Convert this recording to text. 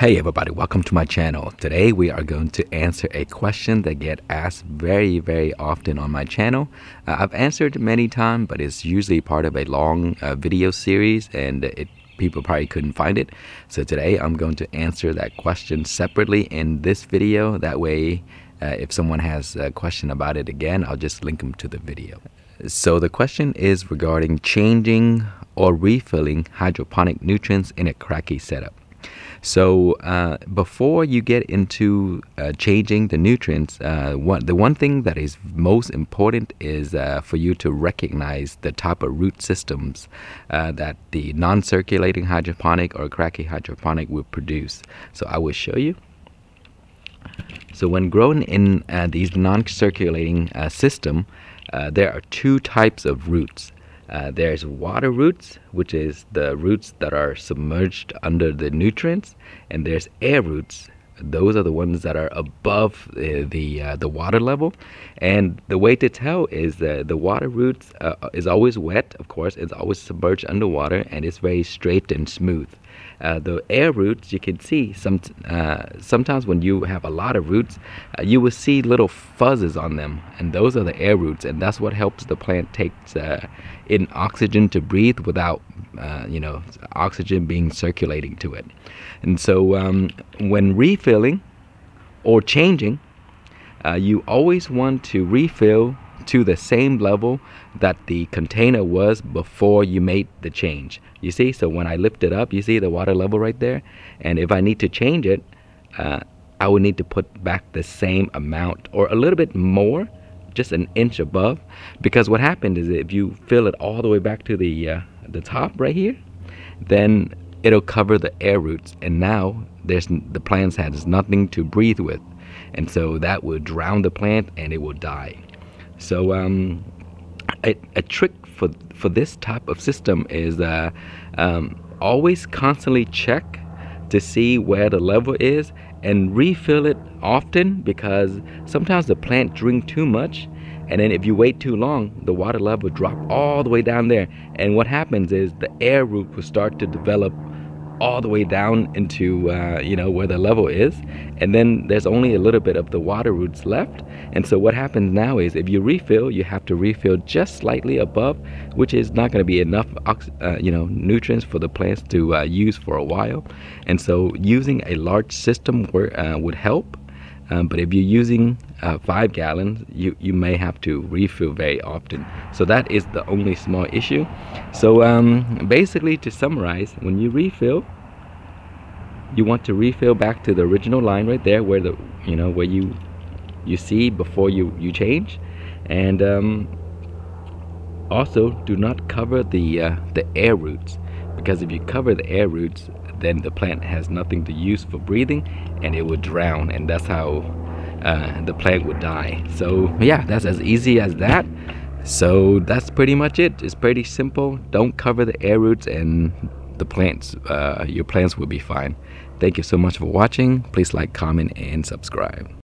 Hey everybody, welcome to my channel. Today we are going to answer a question that get asked very very often on my channel. Uh, I've answered many times, but it's usually part of a long uh, video series and it people probably couldn't find it. So today I'm going to answer that question separately in this video. That way uh, if someone has a question about it again, I'll just link them to the video. So the question is regarding changing or refilling hydroponic nutrients in a Kratky setup. So uh, before you get into uh, changing the nutrients, uh, one, the one thing that is most important is uh, for you to recognize the type of root systems uh, that the non-circulating hydroponic or Kratky hydroponic will produce. So I will show you. So when grown in uh, these non-circulating system, there are two types of roots. Uh, there's water roots, which is the roots that are submerged under the nutrients, and there's air roots. Those are the ones that are above the the, uh, the water level, and the way to tell is that the water roots uh, is always wet. Of course, it's always submerged underwater, and it's very straight and smooth. Uh, the air roots you can see some uh, sometimes when you have a lot of roots uh, you will see little fuzzes on them and those are the air roots and that's what helps the plant take uh, in oxygen to breathe without uh, you know oxygen being circulating to it. And so um, when refilling or changing uh, you always want to refill to the same level that the container was before you made the change. You see, so when I lift it up, you see the water level right there? And if I need to change it, uh, I would need to put back the same amount or a little bit more, just an inch above. Because what happened is if you fill it all the way back to the, uh, the top right here, then it'll cover the air roots. And now there's the plant has nothing to breathe with. And so that will drown the plant and it will die. So um, a, a, trick for for this type of system is uh, um, always constantly check to see where the level is and refill it often because sometimes the plant drink too much and then if you wait too long the water level drop all the way down there. And what happens is the air root will start to develop all the way down into uh, you know where the level is. And then there's only a little bit of the water roots left. And so what happens now is if you refill you have to refill just slightly above which is not going to be enough uh, you know nutrients for the plants to uh, use for a while. And so using a large system where, uh, would help um, but if you're using uh, five gallons, you, you may have to refill very often. So that is the only small issue. So um, basically to summarize, when you refill, you want to refill back to the original line right there where the you know where you you see before you you change and um, also do not cover the uh, the air roots because if you cover the air roots then the plant has nothing to use for breathing and it would drown and that's how uh, the plant would die. So yeah that's as easy as that. So that's pretty much it. It's pretty simple. Don't cover the air roots and the plants uh, your plants will be fine. Thank you so much for watching. Please like comment and subscribe